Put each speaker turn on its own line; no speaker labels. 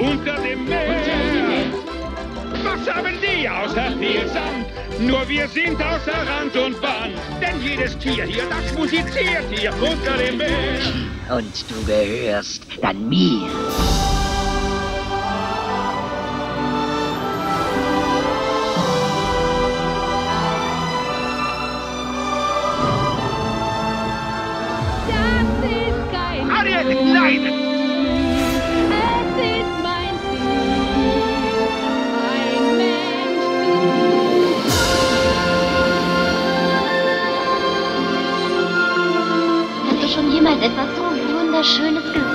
unter dem Meer. Was haben die außer viel Sand? Nur wir sind außer Rand und Band. Denn jedes Tier hier, das musiziert hier unter dem Meer.
Und du gehörst dann mir.
Nein!
Schon jemals etwas so Wunderschönes gesehen?